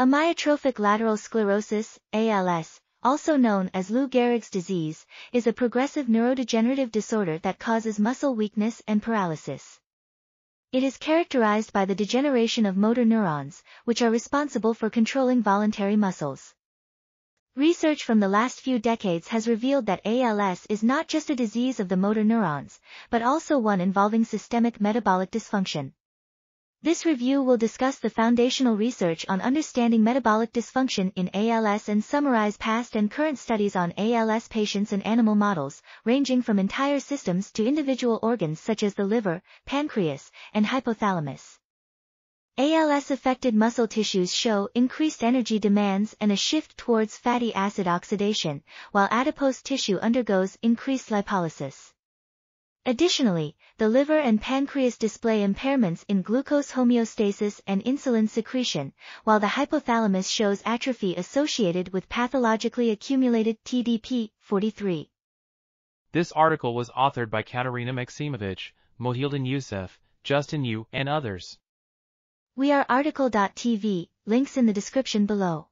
Amyotrophic lateral sclerosis, ALS, also known as Lou Gehrig's disease, is a progressive neurodegenerative disorder that causes muscle weakness and paralysis. It is characterized by the degeneration of motor neurons, which are responsible for controlling voluntary muscles. Research from the last few decades has revealed that ALS is not just a disease of the motor neurons, but also one involving systemic metabolic dysfunction. This review will discuss the foundational research on understanding metabolic dysfunction in ALS and summarize past and current studies on ALS patients and animal models, ranging from entire systems to individual organs such as the liver, pancreas, and hypothalamus. ALS-affected muscle tissues show increased energy demands and a shift towards fatty acid oxidation, while adipose tissue undergoes increased lipolysis. Additionally, the liver and pancreas display impairments in glucose homeostasis and insulin secretion, while the hypothalamus shows atrophy associated with pathologically accumulated TDP-43. This article was authored by Katarina Maksimovic, Mohieldin Youssef, Justin You, and others. We are RTCL.TV, links in the description below.